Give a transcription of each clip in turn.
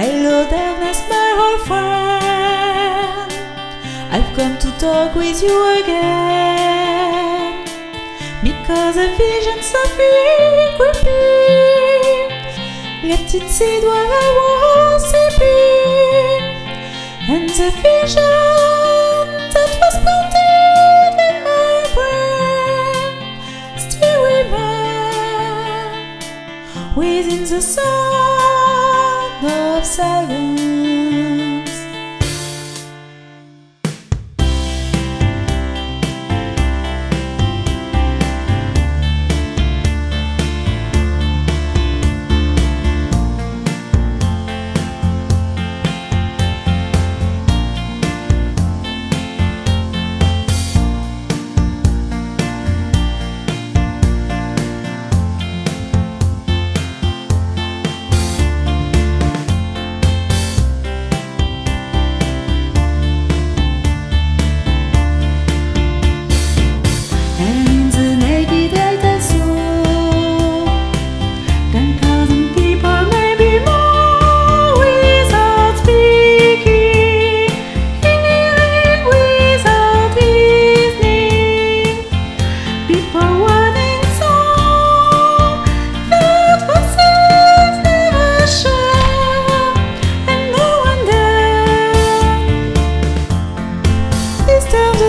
Hello, darkness, my old friend. I've come to talk with you again. Because a vision so creeping. Let it see where I was sleeping. And the vision that was planted in my brain still remains within the sound of seven.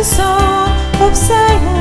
so upset.